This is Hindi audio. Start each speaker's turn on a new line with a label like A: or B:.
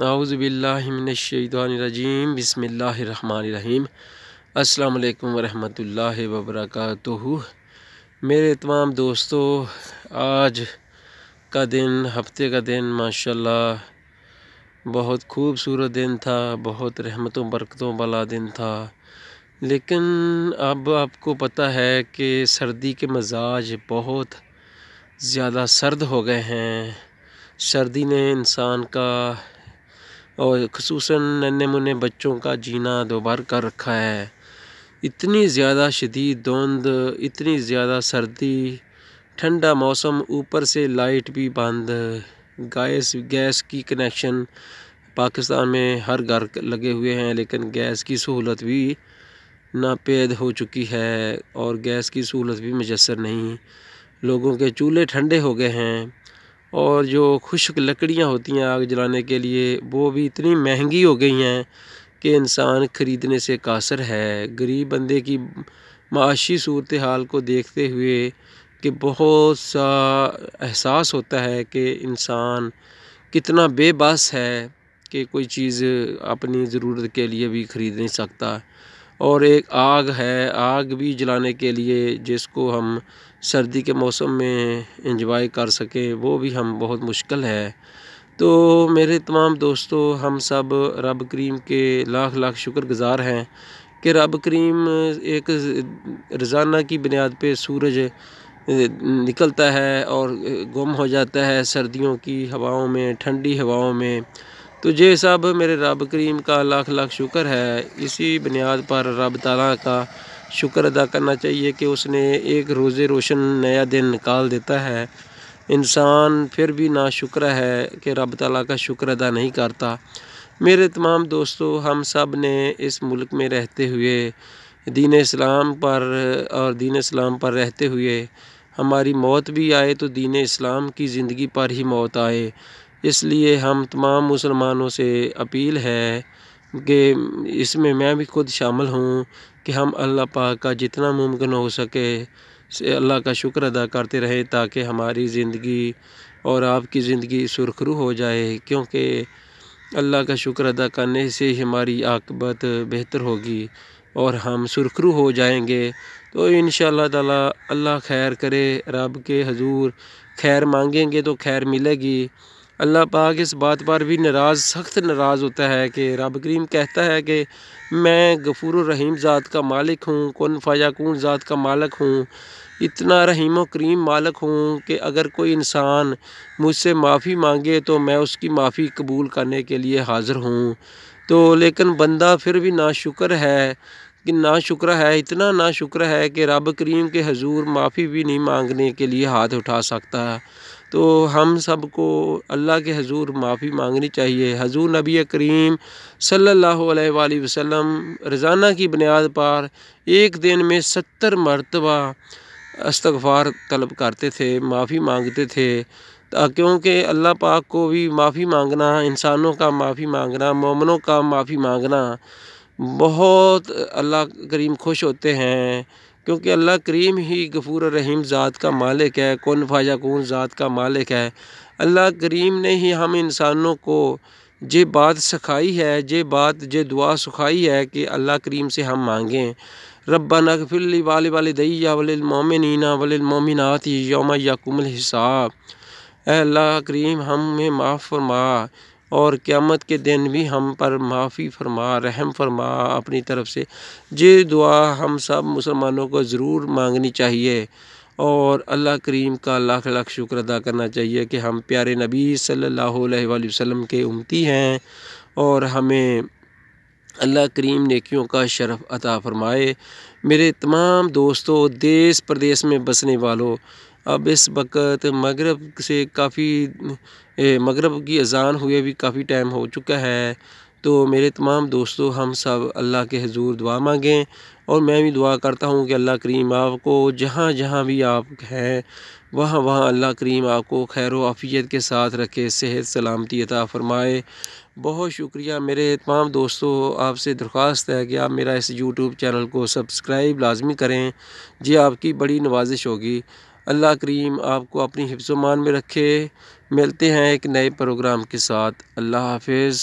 A: आउज़बिल्लिनशैतवानरजीम बसमीम अस्सलाम वालेकुम वरहमतुल्लाहि वबरकातुहू मेरे तमाम दोस्तों, आज का दिन, हफ़्ते का दिन, माशाल्लाह, बहुत खूबसूरत दिन था, बहुत रहमतों, बरकतों वाला दिन था। लेकिन अब आपको पता है कि सर्दी के मजाज बहुत ज़्यादा सर्द हो गए हैं। सर्दी ने इंसान का और खसूस नन्हे मुन्ने बच्चों का जीना दोबार कर रखा है। इतनी ज़्यादा शदीद धुंध इतनी ज़्यादा सर्दी, ठंडा मौसम ऊपर से लाइट भी बंद। गैस गैस की कनेक्शन पाकिस्तान में हर घर लगे हुए हैं, लेकिन गैस की सहूलत भी नापेद हो चुकी है और गैस की सहूलत भी मैसर नहीं। लोगों के चूल्हे ठंडे हो गए हैं। और जो खुश्क लकड़ियाँ होती हैं आग जलाने के लिए, वो भी इतनी महँगी हो गई हैं कि इंसान ख़रीदने से कासर है। गरीब बंदे की माशी सूरत हाल को देखते हुए कि बहुत सा एहसास होता है कि इंसान कितना बेबस है कि कोई चीज़ अपनी ज़रूरत के लिए भी ख़रीद नहीं सकता। और एक आग है, आग भी जलाने के लिए जिसको हम सर्दी के मौसम में इंजॉय कर सकें, वो भी हम बहुत मुश्किल है। तो मेरे तमाम दोस्तों, हम सब रब करीम के लाख लाख शुक्रगुज़ार हैं कि रब करीम एक रोज़ाना की बुनियाद पे सूरज निकलता है और गुम हो जाता है सर्दियों की हवाओं में, ठंडी हवाओं में। तो ये सब मेरे रब करीम का लाख लाख शुक्र है। इसी बुनियाद पर रब ताला का शुक्र अदा करना चाहिए कि उसने एक रोज़े रोशन नया दिन निकाल देता है। इंसान फिर भी ना शुक्र है कि रब तला का शुक्र अदा नहीं करता। मेरे तमाम दोस्तों, हम सबने इस मुल्क में रहते हुए, दीन इस्लाम पर और दीन इस्लाम पर रहते हुए, हमारी मौत भी आए तो दीन इस्लाम की ज़िंदगी पर ही मौत आए। इसलिए हम तमाम मुसलमानों से अपील है कि इसमें मैं भी खुद शामिल हूँ कि हम अल्लाह पाक का जितना मुमकिन हो सके से अल्लाह का शुक्र अदा करते रहें ताकि हमारी ज़िंदगी और आपकी ज़िंदगी सुरखरू हो जाए, क्योंकि अल्लाह का शुक्र अदा करने से ही हमारी आकबत बेहतर होगी और हम सुरखरू हो जाएँगे। तो इन ताला अल्लाह खैर करे, रब के हजूर खैर मांगेंगे तो खैर मिलेगी। अल्लाह पाक इस बात पर भी नाराज़, सख्त नाराज़ होता है कि रब करीम कहता है कि मैं गफूर रहीम ज़ात का मालिक हूँ, कौन फ़ायाकून ज़ात का मालिक हूँ। इतना रहीम करीम मालिक हूँ कि अगर कोई इंसान मुझसे माफ़ी मांगे तो मैं उसकी माफ़ी कबूल करने के लिए हाज़िर हूँ। तो लेकिन बंदा फिर भी ना शुक्र है कि ना शुक्र है, इतना ना शुक्र है कि रब करीम के हजूर माफ़ी भी नहीं मांगने के लिए हाथ उठा सकता है। तो हम सबको अल्लाह के हजूर माफ़ी मांगनी चाहिए। हजूर नबी करीम अलैहि वसल्लम रोज़ाना की बुनियाद पर एक दिन में सत्तर मरतबा इस्तफ़ार तलब करते थे, माफ़ी मांगते थे क्योंकि अल्लाह पाक को भी माफ़ी मांगना, इंसानों का माफ़ी मांगना, मोमनों का माफ़ी मांगना बहुत अल्लाह करीम खुश होते हैं, क्योंकि अल्लाह करीम ही गफूर रहीम ज़ात का मालिक है, कौन फ़ाजा कौन ज़ात का मालिक है। अल्लाह करीम ने ही हम इंसानों को ये बात सिखाई है ये बात ये दुआ सिखाई है कि अल्लाह करीम से हम मांगें। रब्बा नकफिल वाल वाले दैया वलिलमोमिनीना वलिलमोमिनात यौम यकुमल हिसाब। अल्लाह करीम, हमें माफ़ फरमा। और क़्यामत के दिन भी हम पर माफ़ी फरमा, रहम फरमा अपनी तरफ़ से। ये दुआ हम सब मुसलमानों को ज़रूर मांगनी चाहिए और अल्लाह करीम का लाख लाख शुक्र अदा करना चाहिए कि हम प्यारे नबी सल्लल्लाहु अलैहि वसल्लम के उमती हैं और हमें अल्लाह करीम नेकियों का शरफ़ अता फ़रमाए। मेरे तमाम दोस्तों देश प्रदेश में बसने वालों अब इस वक्त मगरब से काफ़ी मगरब की अज़ान हुए भी काफ़ी टाइम हो चुका है। तो मेरे तमाम दोस्तों, हम सब अल्लाह के हजूर दुआ मांगें और मैं भी दुआ करता हूँ कि अल्लाह करीम आपको जहाँ जहाँ भी आप हैं, वहाँ वहाँ अल्लाह करीम आपको खैर आफ़ियत के साथ रखे, सेहत सलामती अता फ़रमाए। बहुत शुक्रिया मेरे तमाम दोस्तों, आपसे दरख्वास्त है कि आप मेरा इस यूट्यूब चैनल को सब्सक्राइब लाजमी करें, जी आपकी बड़ी नवाजिश होगी। अल्लाह करीम आपको अपनी हिफ्समान में रखे। मिलते हैं एक नए प्रोग्राम के साथ। अल्लाह हाफिज़।